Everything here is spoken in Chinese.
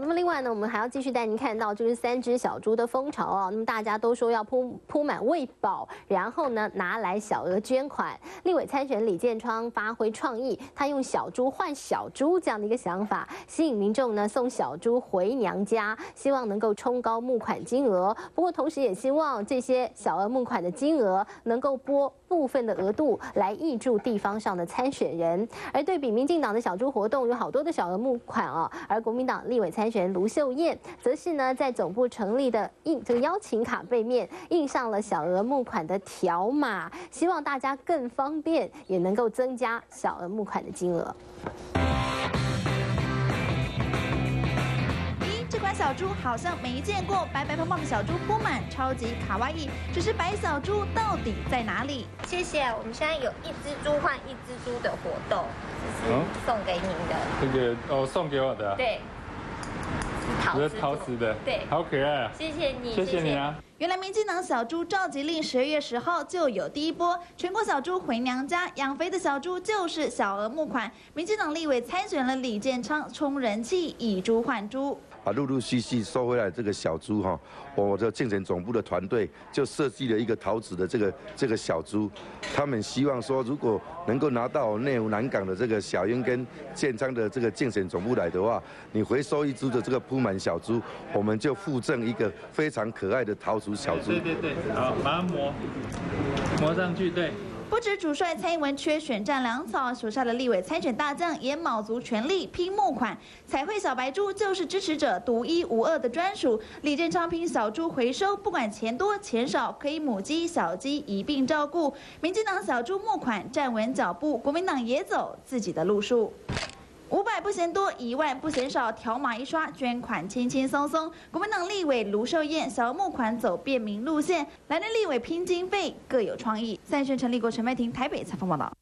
那么另外呢，我们还要继续带您看到就是三只小猪的风潮啊。那么大家都说要铺铺满喂饱，然后呢拿来小额捐款。立委参选李建昌发挥创意，他用小猪换小猪这样的一个想法，吸引民众呢送小猪回娘家，希望能够冲高募款金额。不过同时也希望这些小额募款的金额能够拨部分的额度来挹注地方上的参选人。而对比民进党的小猪活动，有好多的小额募款啊，而国民党立委参选人卢秀燕，则是呢在总部成立的印这个邀请卡背面印上了小额募款的条码，希望大家更方便，也能够增加小额募款的金额。咦，这款小猪好像没见过，白白胖胖的小猪铺满，超级卡哇伊。只是白小猪到底在哪里？谢谢，我们现在有一只猪换一只猪的活动，这是送给您的。这个哦，送给我的，对，陶瓷的，对，好可爱啊！谢谢你，谢谢你啊！原来民进党小猪召集令十二月十号就有第一波全国小猪回娘家，养肥的小猪就是小额募款。民进党立委参选了李建昌，冲人气，以猪换猪。啊，陆陆续续收回来这个小猪哈，我的竞选总部的团队就设计了一个陶瓷的这个这个小猪，他们希望说，如果能够拿到内湖南港的这个小英跟建昌的这个竞选总部来的话，你回收一只的这个铺满小猪，我们就附赠一个非常可爱的陶瓷小猪。对对对，好，把它磨磨上去，对。不止主帅蔡英文缺选战粮草，手下的立委参选大将也卯足全力拼募款。彩绘小白猪就是支持者独一无二的专属。李正昌拼小猪回收，不管钱多钱少，可以母鸡小鸡一并照顾。民进党小猪募款站稳脚步，国民党也走自己的路数。不嫌多，一万不嫌少，条码一刷，捐款轻轻松松。国民党立委卢寿燕小募款走便民路线，来年立委拼经费各有创意。三选成立国、陈麦婷台北采访报道。